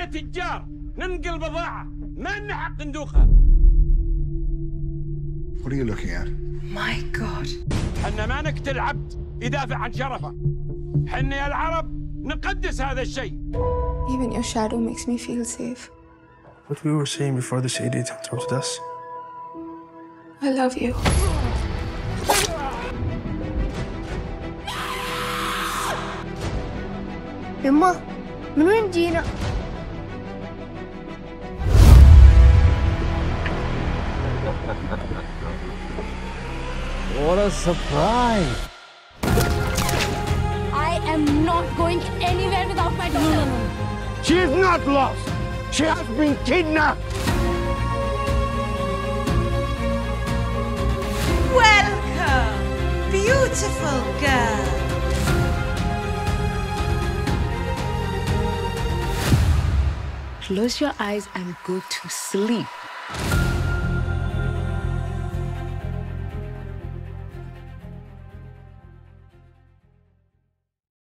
إحنا تجار ننقل بضاعة ما لنا حق ندوخها What are you looking at? My God. إحنا ما نقتل عبد يدافع عن شرفه إحنا يا العرب نقدس هذا الشيء Even your shadow makes me feel safe. What we were saying before this idiot interrupted us. I love you. يما من وين جينا؟ What a surprise! I am not going anywhere without my daughter. She is not lost she has been kidnapped Welcome, beautiful girl. Close your eyes and go to sleep.